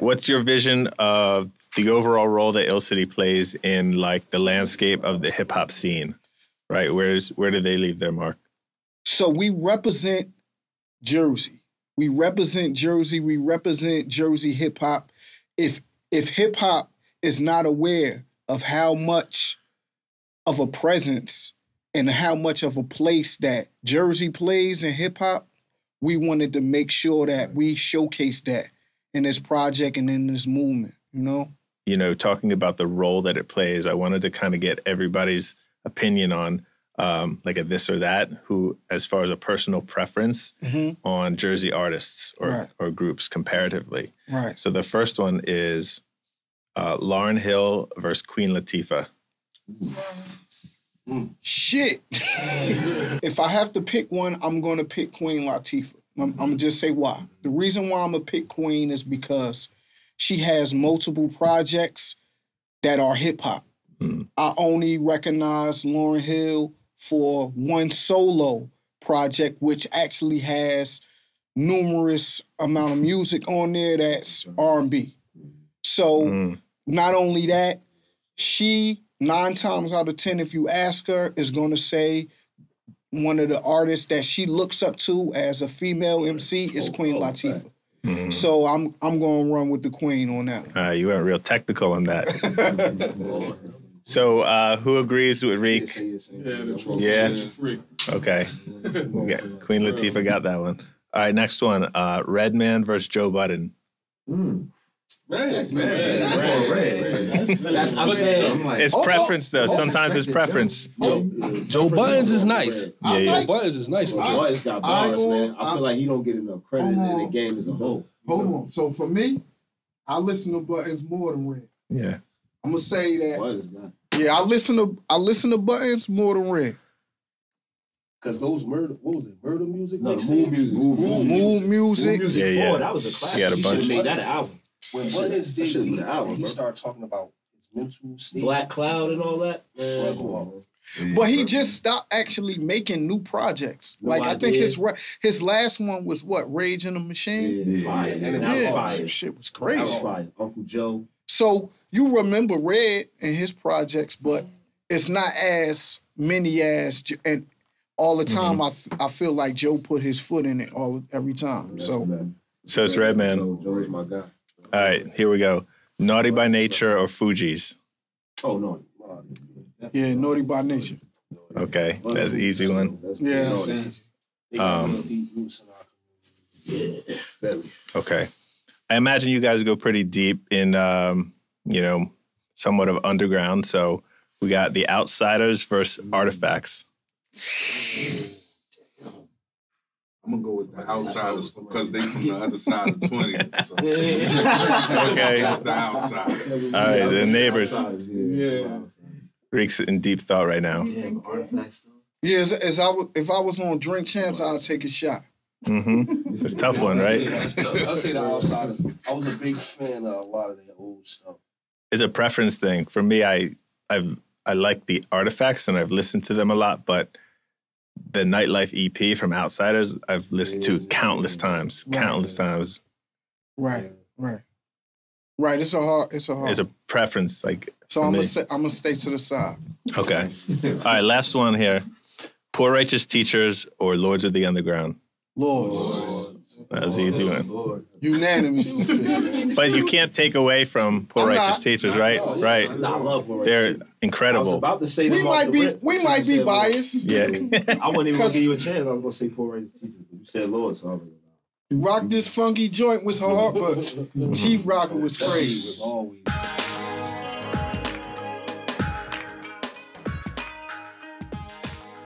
What's your vision of the overall role that Ill City plays in like the landscape of the hip hop scene? Right? Where's where do they leave their mark? So we represent Jersey. We represent Jersey. We represent Jersey hip hop. If if hip hop is not aware of how much of a presence and how much of a place that Jersey plays in hip hop, we wanted to make sure that we showcase that in this project and in this movement, you know? You know, talking about the role that it plays, I wanted to kind of get everybody's opinion on um, like a this or that, who, as far as a personal preference Mm-hmm. on Jersey artists or, Right. or groups comparatively. Right. So the first one is uh, Lauryn Hill versus Queen Latifah. Shit. if I have to pick one, I'm gonna pick Queen Latifah. I'm, I'm gonna just say why. The reason why I'm gonna pick Queen is because she has multiple projects that are hip hop. Mm. I only recognize Lauryn Hill for one solo project, which actually has numerous amount of music on there that's R&B. So Mm. not only that, she nine times out of ten, if you ask her, is going to say one of the artists that she looks up to as a female MC is Queen Latifah. Mhm. So I'm I'm going to run with the Queen on that. one. Uh, you went real technical on that. so uh, who agrees with Reek? Yeah, the Yeah. is free. Okay. We got- Queen Latifah got that one. All right, next one. Uh, Redman versus Joe Budden. Man, man, That's- man, that's- man, that's- man. that's- I'm saying, like- It's Oh, preference, though. oh, Sometimes it's preference. Joe Budden's is nice. Yeah, yeah. Joe Budden's is nice. Joe. Budden's got I bars, go- man. I feel like he don't get enough credit in the oh. game as a whole. Hold on. So for me, I listen to Budden's more than Red. Yeah. I'm gonna say that. Yeah, I listen to I listen to Budden's more than Red. Because those murder, what was it? Murder music? No, mixtapes? Move Music. Move Mood Music. music. Music Yeah, yeah. Four, that was a classic. He He should have made that an album. When Budden's That did should've been Leak, an album, he started talking about his mental state. Black Cloud and all that. Man. But he just stopped actually making new projects. No like I think his his last one was what Rage in the Machine. Yeah, fire. And And it that was Yeah, fire. shit was That was crazy. fire. Uncle Joe. So you remember Red and his projects, but it's not as many as and all the time. Mm-hmm. I, f- I feel like Joe put his foot in it all every time. So So it's Redman. Joe, Joe is my guy. All right, here we go. Naughty by Nature or Fugees? Oh no. yeah, naughty by nature. Okay, that's an easy one. That's Yeah, no, it's that- easy. Um, real deep roots in our community. very. Okay. I imagine you guys go pretty deep in, um, you know, somewhat of underground. So we got the Outsidaz versus Artifacts. I'm gonna go with the Outsidaz because they from the other side of 20. So. Okay. the Outsidaz. All right, the neighbors. Yeah. Reek's in deep thought right now. Yeah, as, as I if I was on Drink Champs, I'd take a shot. Mm-hmm. It's a tough one, right? I'll say the Outsidaz. I was a big fan of a lot of their old stuff. It's a preference thing. For me, I I've I like the artifacts and I've listened to them a lot, but the nightlife EP from Outsidaz, I've listened to mm-hmm. countless times. Right. Countless times. Right, right, right. It's a hard. It's a hard. It's a preference. Like so I'm gonna I'm gonna stay to the side. Okay. All right, last one here. Poor Righteous Teachers or Lords of the Underground? Lords, That was an easy oh, one. unanimous decision. But you can't take away from Poor I'm Righteous not. Teachers, right? Right. I love Poor They're Righteous. I was incredible. about to say We might the be rip. we You might be said Lord. biased. Yeah. I wasn't even gonna give you a chance. I was gonna say Poor Righteous Teachers. You said Lord, so I was like, Rock this funky joint was hard, but Chief Rocka was crazy. was always